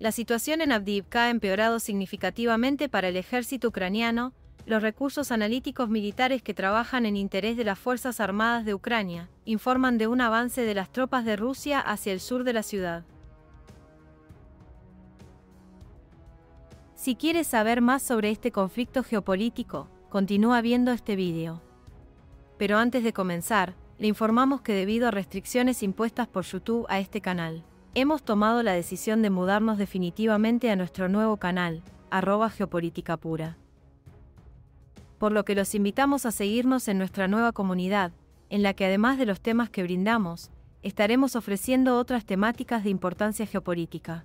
La situación en Avdiivka ha empeorado significativamente para el ejército ucraniano, los recursos analíticos militares que trabajan en interés de las Fuerzas Armadas de Ucrania informan de un avance de las tropas de Rusia hacia el sur de la ciudad. Si quieres saber más sobre este conflicto geopolítico, continúa viendo este vídeo. Pero antes de comenzar, le informamos que debido a restricciones impuestas por YouTube a este canal, hemos tomado la decisión de mudarnos definitivamente a nuestro nuevo canal, arroba geopolítica pura por lo que los invitamos a seguirnos en nuestra nueva comunidad, en la que además de los temas que brindamos, estaremos ofreciendo otras temáticas de importancia geopolítica.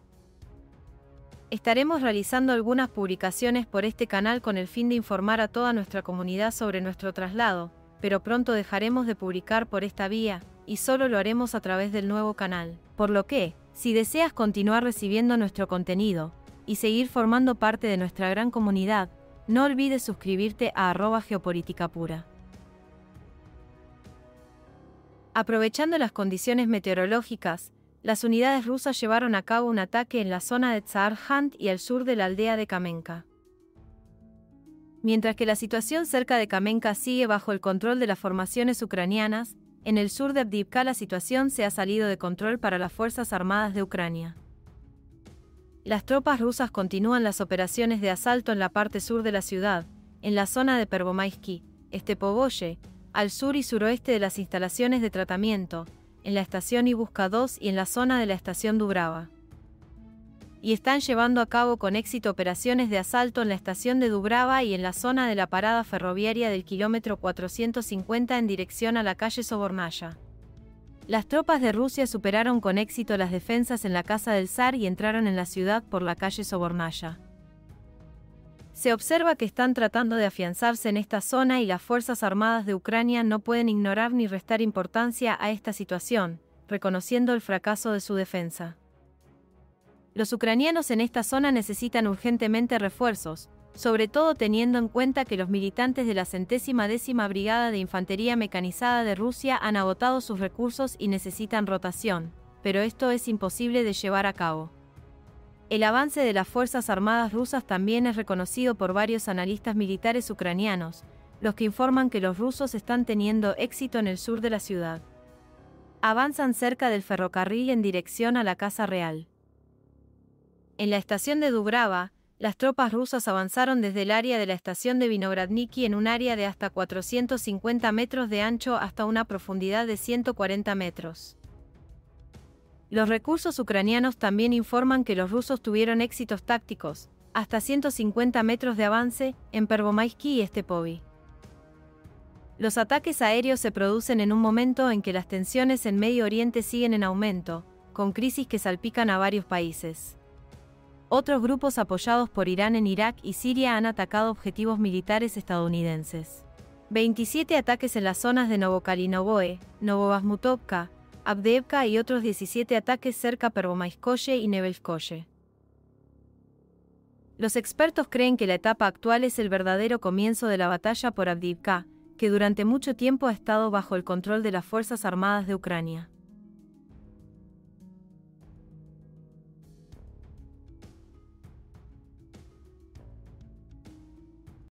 Estaremos realizando algunas publicaciones por este canal con el fin de informar a toda nuestra comunidad sobre nuestro traslado, pero pronto dejaremos de publicar por esta vía, y solo lo haremos a través del nuevo canal. Por lo que, si deseas continuar recibiendo nuestro contenido, y seguir formando parte de nuestra gran comunidad, no olvides suscribirte a arroba geopolítica pura. Aprovechando las condiciones meteorológicas, las unidades rusas llevaron a cabo un ataque en la zona de Tsarhant y al sur de la aldea de Kamenka. Mientras que la situación cerca de Kamenka sigue bajo el control de las formaciones ucranianas, en el sur de Abdivka la situación se ha salido de control para las Fuerzas Armadas de Ucrania las tropas rusas continúan las operaciones de asalto en la parte sur de la ciudad, en la zona de Pervomaisky, Estepovoye, al sur y suroeste de las instalaciones de tratamiento, en la estación Ibuska 2 y en la zona de la estación Dubrava. Y están llevando a cabo con éxito operaciones de asalto en la estación de Dubrava y en la zona de la parada ferroviaria del kilómetro 450 en dirección a la calle Sobornaya. Las tropas de Rusia superaron con éxito las defensas en la casa del zar y entraron en la ciudad por la calle Sobornaya. Se observa que están tratando de afianzarse en esta zona y las Fuerzas Armadas de Ucrania no pueden ignorar ni restar importancia a esta situación, reconociendo el fracaso de su defensa. Los ucranianos en esta zona necesitan urgentemente refuerzos, sobre todo teniendo en cuenta que los militantes de la centésima décima Brigada de Infantería Mecanizada de Rusia han agotado sus recursos y necesitan rotación, pero esto es imposible de llevar a cabo. El avance de las Fuerzas Armadas rusas también es reconocido por varios analistas militares ucranianos, los que informan que los rusos están teniendo éxito en el sur de la ciudad. Avanzan cerca del ferrocarril en dirección a la Casa Real. En la estación de Dubrava, las tropas rusas avanzaron desde el área de la estación de Vinogradniki en un área de hasta 450 metros de ancho hasta una profundidad de 140 metros. Los recursos ucranianos también informan que los rusos tuvieron éxitos tácticos, hasta 150 metros de avance, en Pervomaisky y Stepovy. Los ataques aéreos se producen en un momento en que las tensiones en Medio Oriente siguen en aumento, con crisis que salpican a varios países. Otros grupos apoyados por Irán en Irak y Siria han atacado objetivos militares estadounidenses. 27 ataques en las zonas de Novokalinovoe, Novovasmutovka, Abdevka y otros 17 ataques cerca Pervomaiskoye y Nevelskoye. Los expertos creen que la etapa actual es el verdadero comienzo de la batalla por Abdivka, que durante mucho tiempo ha estado bajo el control de las Fuerzas Armadas de Ucrania.